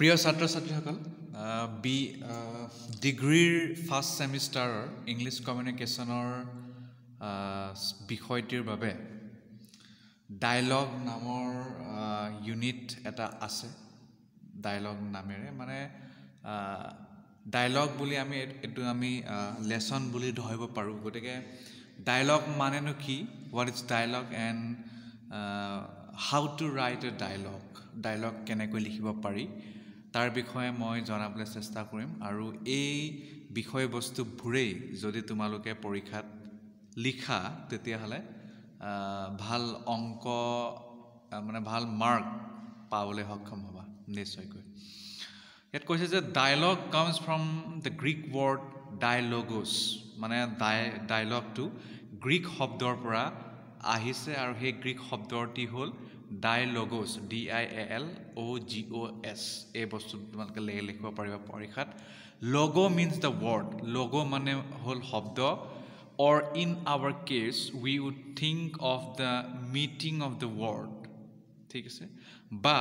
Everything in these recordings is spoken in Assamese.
প্ৰিয় ছাত্ৰ ছাত্ৰীসকল বি ডিগ্ৰীৰ ফাৰ্ষ্ট ছেমিষ্টাৰৰ ইংলিছ কমিউনিকেশ্যনৰ বিষয়টিৰ বাবে ডাইলগ নামৰ ইউনিট এটা আছে। ডাইলগ নামেৰে মানে ডাইলগ বুলি আমি এইটো আমি লেচন বুলি ধৰিব পাৰোঁ। গতিকে ডাইলগ মানেনো কি? What is dialogue and how to write a dialogue dialogue কেনেকৈ লিখিব পাৰি? তাৰ বিষয়ে মই জনাবলৈ চেষ্টা কৰিম আৰু এই বিষয়বস্তুবোৰেই যদি তোমালোকে পৰীক্ষাত লিখা তেতিয়াহ'লে ভাল অংক মানে ভাল মাৰ্ক পাবলৈ সক্ষম হ'বা নিশ্চয়কৈ। ইয়াত কৈছে যে dialogue comes from the Greek word dialogos মানে ডাই ডাইলগটো গ্ৰীক শব্দৰ পৰা আহিছে আৰু সেই গ্ৰীক শব্দটি হ'ল ডাইলগছ D I A L O' G O' S এই বস্তুটো তোমালোকে লিখিব পাৰিবা পৰীক্ষাত। লগ' মিনছ দ্য ৱৰ্ড লগ' মানে হ'ল শব্দ। Or in our case we would think of the meeting of the word ঠিক আছে? বা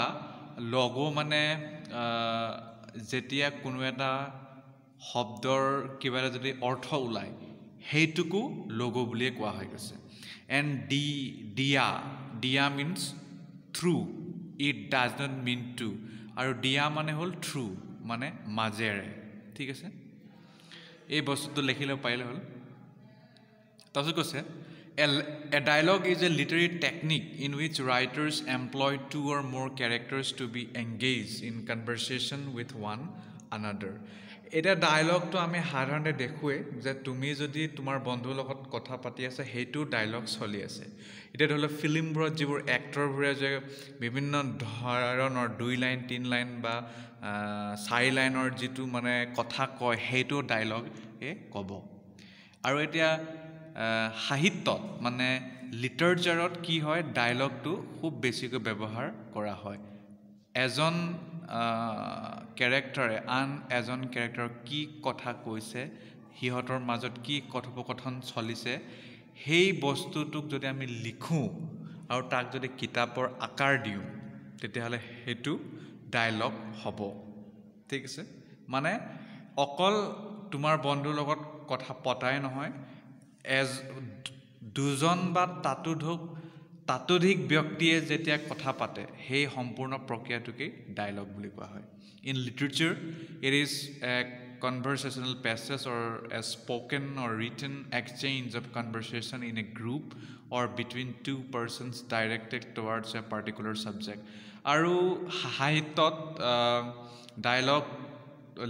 লগ' মানে যেতিয়া কোনো এটা শব্দৰ কিবা এটা যদি অৰ্থ ওলায় সেইটোকো লগ' বুলিয়ে কোৱা হৈ গৈছে। And D dia dia means through it does not mean two আৰু দিয়া মানে হ'ল থ্ৰু মানে মাজেৰে। ঠিক আছে? এই বস্তুটো লিখি ল'ব পাৰিলে হ'ল। তাৰপিছত কৈছে a dialogue is a literary technique in which writers employ two or more characters to be engage in conversation with one another এতিয়া ডাইলগটো আমি সাধাৰণতে দেখোৱেই যে তুমি যদি তোমাৰ বন্ধুৰ লগত কথা পাতি আছে সেইটো ডাইলগ চলি আছে। এতিয়া ধৰি লওক ফিল্মবোৰত যিবোৰ এক্টৰবোৰে যে বিভিন্ন ধৰণৰ দুই লাইন তিনি লাইন বা চাৰি লাইনৰ যিটো মানে কথা কয় সেইটো ডাইলগে ক'ব। আৰু এতিয়া সাহিত্যত মানে লিটাৰচাৰত কি হয় ডাইলগটো খুব বেছিকৈ ব্যৱহাৰ কৰা হয়। এজন কেৰেক্টাৰে আন এজন কেৰেক্টাৰক কি কথা কৈছে সিহঁতৰ মাজত কি কথোপকথন চলিছে সেই বস্তুটোক যদি আমি লিখোঁ আৰু তাক যদি কিতাপৰ আকাৰ দিওঁ তেতিয়াহ'লে সেইটো ডাইলগ হ'ব। ঠিক আছে? মানে অকল তোমাৰ বন্ধুৰ লগত কথা পতাই নহয় এজ দুজন বা তাতোধোক তাতোধিক ব্যক্তিয়ে যেতিয়া কথা পাতে সেই সম্পূৰ্ণ প্ৰক্ৰিয়াটোকেই ডাইলগ বুলি কোৱা হয়। In literature it is a conversational passage or a spoken or written exchange of conversation in a group or between two persons directed towards a particular subject আৰু সাহিত্যত ডাইলগ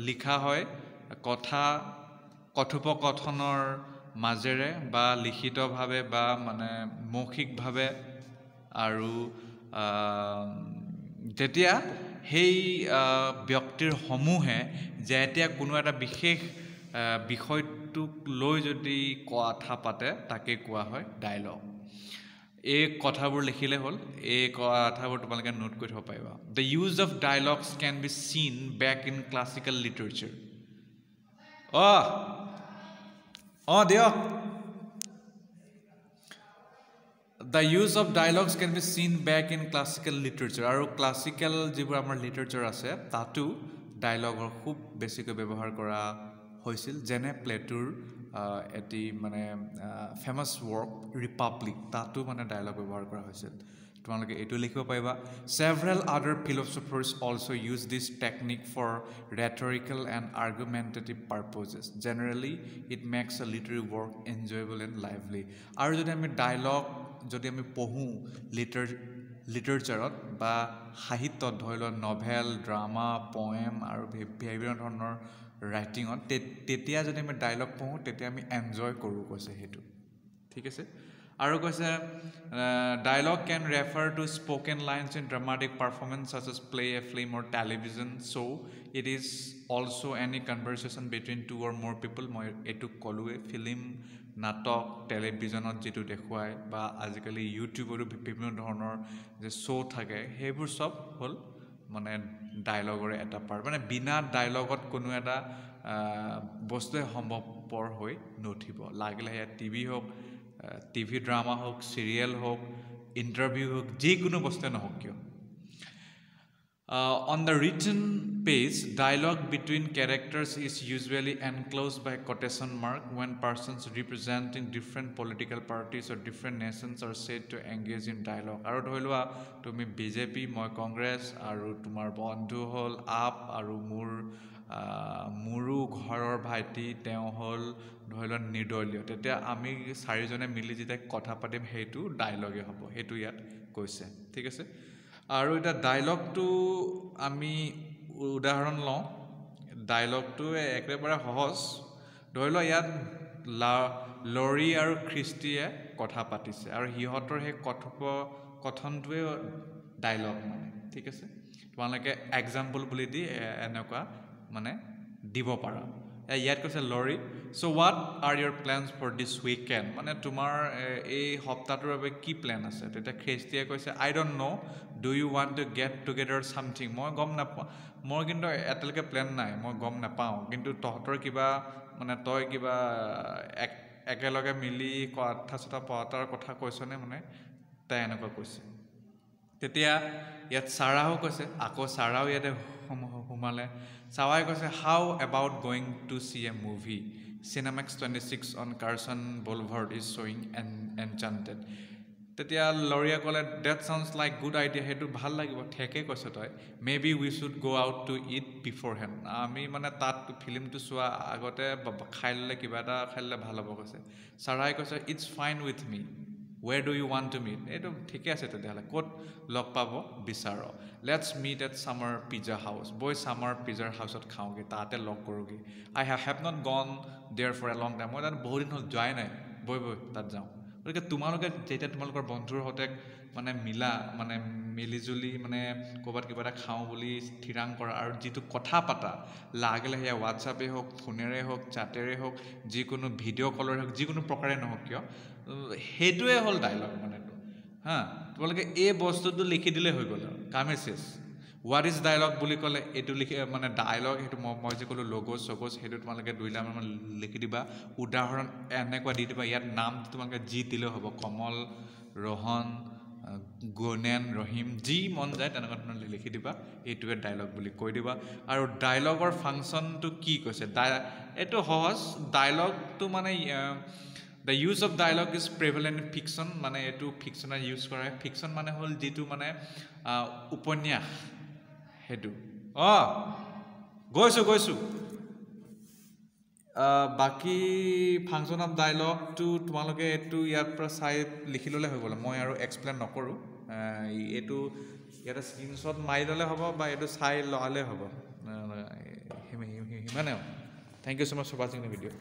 লিখা হয় কথা কথোপকথনৰ মাজেৰে বা লিখিতভাৱে বা মানে মৌখিকভাৱে আৰু যেতিয়া সেই ব্যক্তিৰ সমূহে যেতিয়া কোনো এটা বিশেষ বিষয়টোক লৈ যদি কথা পাতে তাকে কোৱা হয় ডাইলগ এই কথাবোৰ লিখিলে হ'ল। এই কথাবোৰ তোমালোকে নোট কৰি থ'ব পাৰিবা। The use of dialogues can be seen back in classical literature uh uh দিয়ক the use of dialogues can be seen back in classical literature আৰু ক্লাছিকেল যিবোৰ আমাৰ লিটাৰেচাৰ আছে তাতো ডাইলগৰ খুব বেছিকৈ ব্যৱহাৰ কৰা হৈছিল। যেনে প্লেটুৰ এটি মানে ফেমাছ ৱৰ্ক ৰিপাব্লিক তাতো মানে ডাইলগ ব্যৱহাৰ কৰা হৈছিল। তোমালোকে এইটো লিখিব পাৰিবা। Several other philosophers also' use this technique for rhetorical and argumentative purposes generally it makes a literary work enjoyable and lively আৰু যদি আমি ডাইলগ যদি আমি পঢ়োঁ লিটাৰ লিটাৰেচাৰত বা সাহিত্যত ধৰি লওক নভেল ড্ৰামা পয়েম আৰু বিভিন্ন ধৰণৰ ৰাইটিঙত তেতিয়া যদি আমি ডাইলগ পঢ়োঁ তেতিয়া আমি এনজয় কৰোঁ কৈছে সেইটো। ঠিক আছে? আৰু কৈছে dialogue can refer to spoken lines in dramatic performance such as play a film or television show' it is also' any conversation between two or more people মই এইটো ক'লোৱে ফিল্ম নাটক টেলিভিশ্যনত যিটো দেখুৱায় বা আজিকালি ইউটিউবতো বিভিন্ন ধৰণৰ যে শ্ব' থাকে সেইবোৰ চব হ'ল মানে ডাইলগৰে এটা পাৰ্ট মানে বিনা ডাইলগত কোনো এটা বস্তুৱে সম্ভৱপৰ হৈ নুঠিব। লাগিলে সেয়া টিভি হওক টিভি ড্ৰামা হওক চিৰিয়েল হওক ইণ্টাৰভিউ হওক যিকোনো বস্তুৱে নহওক কিয়। On the written page dialogue between characters is usually enclose by quotation mark when persons represent representing different political parties আৰু ডিফাৰেণ্ট নেশ্যনছ আৰু said to engage in dialogue আৰু ধৰি লোৱা তুমি বিজেপি মই কংগ্ৰেছ আৰু তোমাৰ বন্ধু হ'ল আপ আৰু মোৰ মোৰো ঘৰৰ ভাইটি তেওঁ হ'ল ধৰি লোৱা নিৰ্দলীয়। তেতিয়া আমি চাৰিজনে মিলি যেতিয়া কথা পাতিম সেইটো ডাইলগে হ'ব সেইটো ইয়াত কৈছে ঠিক আছে? আৰু এতিয়া ডাইলগটো আমি উদাহৰণ লওঁ। ডাইলগটো একেবাৰে সহজ। ধৰি লোৱা ইয়াত লা লৰি আৰু খ্ৰীষ্টিয়ে কথা পাতিছে আৰু সিহঁতৰ সেই কথোপকথনটোৱে ডাইলগ মানে ঠিক আছে? তোমালোকে এক্সাম্পল বুলি দি এনেকুৱা মানে দিব পাৰা। ইয়াত কৈছে Lori so' what are your plans for this weekend মানে তোমাৰ এই সপ্তাহটোৰ বাবে কি প্লেন আছে? তেতিয়া খ্ৰীষ্টিয়ে কৈছে I don't know' do you want to get together something মই গম নাপাওঁ মই কিন্তু এতিয়ালৈকে প্লেন নাই মই গম নাপাওঁ। কিন্তু তহঁতৰ কিবা মানে তই কিবা এক একেলগে মিলি কথা চথা পতাৰ কথা কৈছনে মানে? তাই এনেকুৱা কৈছে। তেতিয়া ইয়াত চাৰাও কৈছে আকৌ চাৰাও ইয়াতে সোমালে। চাৱাই কৈছে how about going to see a movie Cinemax twenty six on Carson Boulevard is শ্বয়িং an enchanted তেতিয়া লৰিয়ে ক'লে that sounds like good idea সেইটো ভাল লাগিব। ঠেকে কৈছ তই। May be we should go' out to eat beforehand আমি মানে তাত ফিল্মটো চোৱা আগতে খাই ল'লে কিবা এটা খাই ল'লে ভাল হ'ব কৈছে। ছাৰাই কৈছে it's fine with me where do you want to meet এইটো ঠিকে আছে তেতিয়াহ'লে। ক'ত লগ পাব? বিচাৰ। Let's meet at Summer Pizza House বৈ ছামাৰ পিজ্জাৰ হাউচত খাওঁগৈ তাতে লগ কৰোঁগৈ। I have have not gone there for a long time মই তাত বহুত দিন হ'ল যোৱাই নাই। বৈ বৈ তাত যাওঁ। গতিকে তোমালোকে যেতিয়া তোমালোকৰ বন্ধুৰ সৈতে মানে মিলা মানে মিলিজুলি মানে ক'ৰবাত কিবা এটা খাওঁ বুলি থিৰাং কৰা আৰু যিটো কথা পাতা লাগিলে সেয়া হোৱাটছআপেই হওক ফোনেৰে হওক চাটেৰে হওক যিকোনো ভিডিঅ' কলৰে হওক যিকোনো প্ৰকাৰে নহওক কিয় সেইটোৱে হ'ল ডাইলগ মানে হা? তোমালোকে এই বস্তুটো লিখি দিলেই হৈ গ'ল আৰু কামে চেছ হোৱাট ইজ ডাইলগ বুলি ক'লে এইটো লিখি মানে ডাইলগ সেইটো মই মই যে ক'লোঁ লগ'জ চগ'জ সেইটো তোমালোকে দুই লাইনমান লিখি দিবা। উদাহৰণ এনেকুৱা দি দিবা ইয়াত নাম তোমালোকে যি দিলেও হ'ব। কমল ৰহন গুণেন ৰহিম যি মন যায় তেনেকুৱা ধৰণৰ লিখি দিবা। এইটোৱে ডাইলগ বুলি কৈ দিবা। আৰু ডাইলগৰ ফাংচনটো কি কৈছে? ডাই এইটো সহজ। ডাইলগটো মানে the use of dialogue is prevalent fiction মানে এইটো ফিকশ্যনত ইউজ কৰা। হয় ফিকশ্যন মানে হ'ল যিটো মানে উপন্যাস। সেইটো। অঁ গৈছোঁ গৈছোঁ। বাকী ফাংচন অফ ডাইলগটো তোমালোকে এইটো ইয়াৰ পৰা চাই লিখি ল'লে হৈ গ'ল। মই আৰু এক্সপ্লেইন নকৰোঁ। এইটো ইয়াতে স্ক্ৰীনশ্বট মাৰি ল'লে হ'ব বা এইটো চাই ল'লে হ'ব। সিমানে thank you so' much for ৱাচিং দ্য ভিডিঅ'